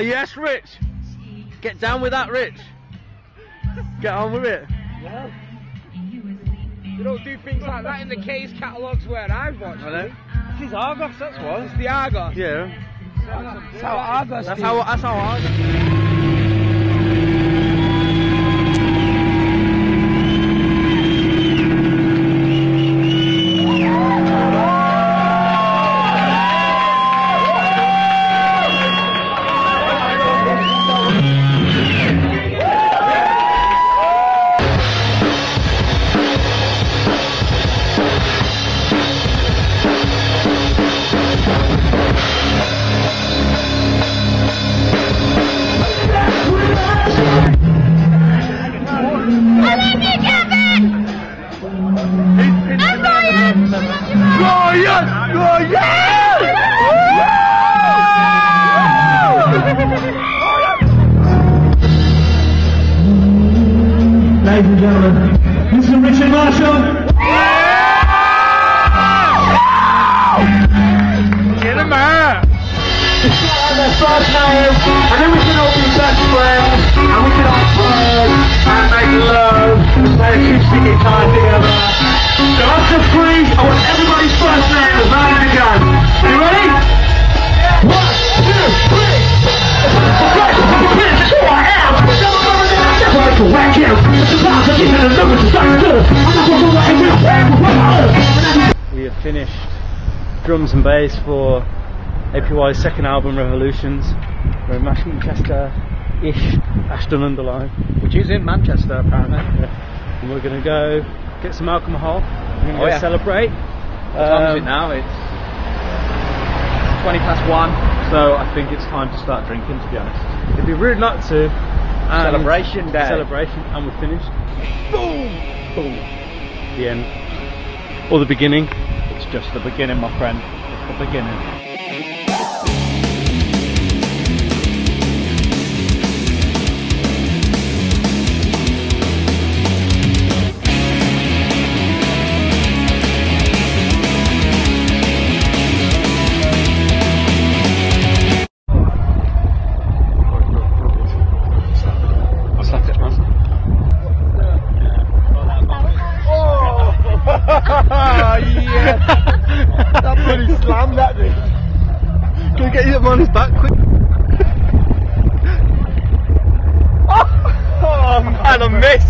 Oh yes, Rich. Get down with that, Rich. Get on with it. Yeah. You don't do things like that in the case catalogues where I've watched I know. This is Argos, that's what. It's the Argos. Yeah. That's how Argos That's do how that's how Argos. Ladies and gentlemen, Mr. Richard Marshall. Get him out! and then we can all be best friends, and we can and make love and together. So after three, I a whack him. It's to get the numbers to start good. I'm not gonna let him win. We have finished drums and bass for APY's second album, Revolutions. We're in Manchester-ish, Ashton under Lyne. Which is in Manchester, apparently. Yeah. And we're going to go get some alcohol. We're going to Oh, yeah. celebrate. What time is Um, it now? It's 20 past 1, so I think it's time to start drinking, to be honest. It'd be rude not to. And Celebration day. Celebration, and we're finished. Boom! Boom. The end. Or the beginning. It's just the beginning, my friend. It's the beginning. Get him on his back quick? oh man, I missed.